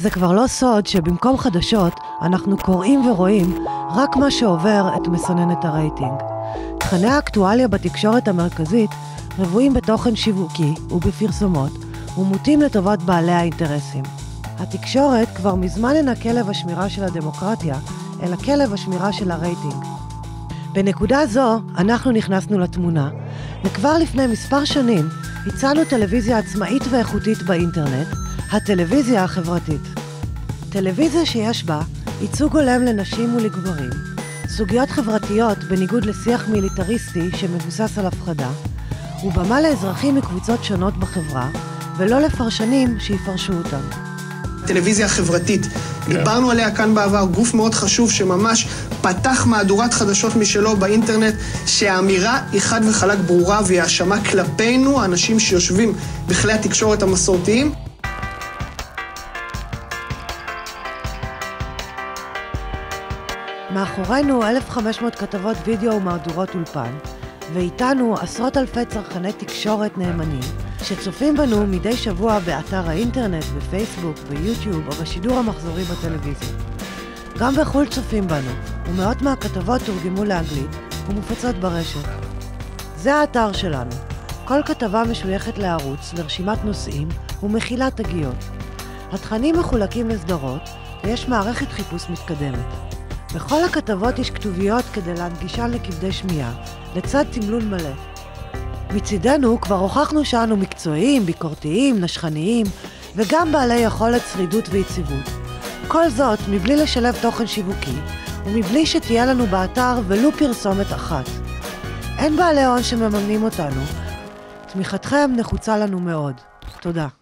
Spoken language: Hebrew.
זה כבר לא סוד שבמקום חדשות, אנחנו קוראים ורואים רק מה שעובר את מסננת הרייטינג. תכני האקטואליה בתקשורת המרכזית רבועים בתוכן שיווקי ובפרסומות ומוטים לטובת בעלי האינטרסים. התקשורת כבר מזמן אינה כלב השמירה של הדמוקרטיה, אלא כלב השמירה של הרייטינג. בנקודה זו אנחנו נכנסנו לתמונה, וכבר לפני מספר שנים הצענו טלוויזיה עצמאית ואיכותית באינטרנט, הטלוויזיה החברתית. טלוויזיה שיש בה ייצוג הולם לנשים ולגברים, סוגיות חברתיות בניגוד לשיח מיליטריסטי שמבוסס על הפחדה, ובמה לאזרחים מקבוצות שונות בחברה, ולא לפרשנים שיפרשו אותם. טלוויזיה חברתית. Yeah. דיברנו עליה כאן בעבר, גוף מאוד חשוב שממש פתח מהדורת חדשות משלו באינטרנט, שהאמירה היא חד וחלק ברורה והיא האשמה כלפינו, האנשים שיושבים בכלי התקשורת המסורתיים. מאחורינו 1,500 כתבות וידאו ומהדורות אולפן, ואיתנו עשרות אלפי צרכני תקשורת נאמנים, שצופים בנו מדי שבוע באתר האינטרנט, בפייסבוק, ביוטיוב או בשידור המחזורי בטלוויזיה. גם בחו"ל צופים בנו, ומאות מהכתבות תורגמו לאנגלית ומופצות ברשת. זה האתר שלנו. כל כתבה משויכת לערוץ, לרשימת נושאים ומכילה תגיות. התכנים מחולקים לסדרות, ויש מערכת חיפוש מתקדמת. בכל הכתבות יש כתוביות כדי להנגישן לכבדי שמיעה, לצד תמלול מלא. מצידנו כבר הוכחנו שאנו מקצועיים, ביקורתיים, נשכניים, וגם בעלי יכולת שרידות ויציבות. כל זאת מבלי לשלב תוכן שיווקי, ומבלי שתהיה לנו באתר ולו פרסומת אחת. אין בעלי הון שמממנים אותנו. תמיכתכם נחוצה לנו מאוד. תודה.